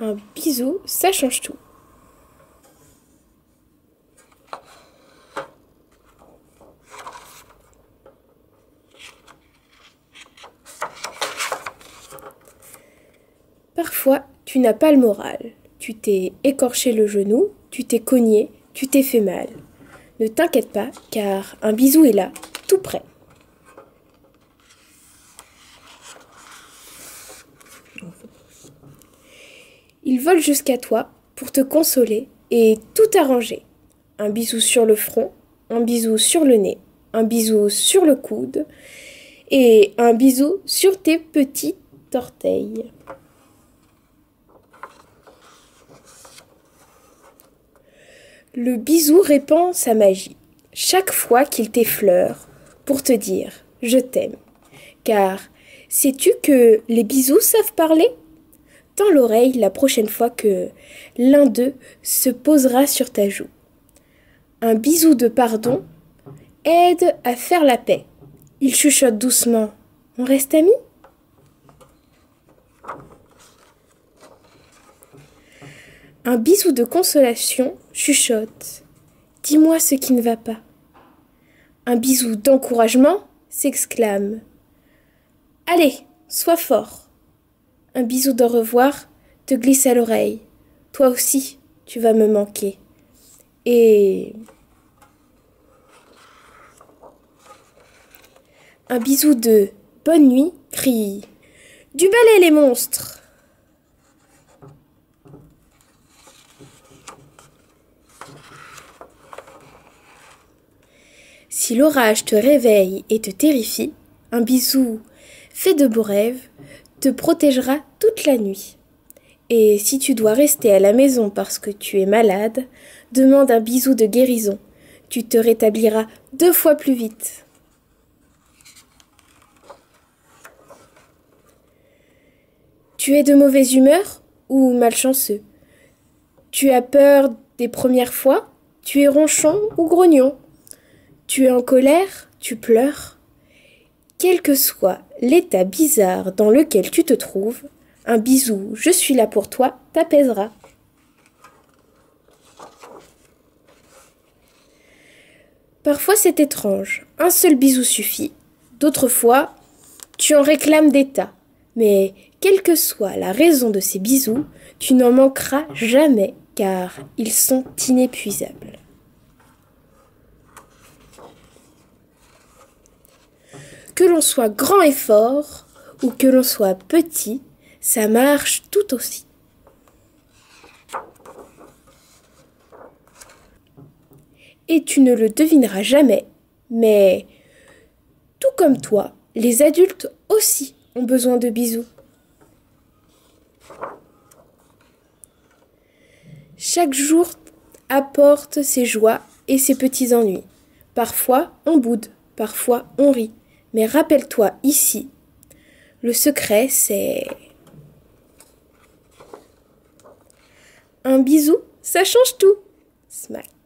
Un bisou, ça change tout. Parfois, tu n'as pas le moral. Tu t'es écorché le genou, tu t'es cogné, tu t'es fait mal. Ne t'inquiète pas, car un bisou est là, tout près. Il vole jusqu'à toi pour te consoler et tout arranger. Un bisou sur le front, un bisou sur le nez, un bisou sur le coude et un bisou sur tes petits orteils. Le bisou répand sa magie chaque fois qu'il t'effleure pour te dire je t'aime. Car sais-tu que les bisous savent parler? L'oreille la prochaine fois que l'un d'eux se posera sur ta joue. Un bisou de pardon aide à faire la paix. Il chuchote doucement. On reste amis? Un bisou de consolation chuchote. Dis-moi ce qui ne va pas. Un bisou d'encouragement s'exclame. Allez, sois fort. Un bisou de revoir te glisse à l'oreille. Toi aussi, tu vas me manquer. Et un bisou de bonne nuit crie Du balai les monstres Si l'orage te réveille et te terrifie, un bisou fait de beaux rêves te protégera toute la nuit. Et si tu dois rester à la maison parce que tu es malade, demande un bisou de guérison. Tu te rétabliras deux fois plus vite. Tu es de mauvaise humeur ou malchanceux? Tu as peur des premières fois? Tu es ronchon ou grognon? Tu es en colère, tu pleures? Quel que soit l'état bizarre dans lequel tu te trouves, un bisou, je suis là pour toi, t'apaisera. Parfois c'est étrange, un seul bisou suffit. D'autres fois, tu en réclames des tas. Mais quelle que soit la raison de ces bisous, tu n'en manqueras jamais car ils sont inépuisables. Que l'on soit grand et fort ou que l'on soit petit, ça marche tout aussi. Et tu ne le devineras jamais, mais tout comme toi, les adultes aussi ont besoin de bisous. Chaque jour apporte ses joies et ses petits ennuis. Parfois on boude, parfois on rit, mais rappelle-toi ici, le secret c'est... Un bisou, ça change tout. Smack.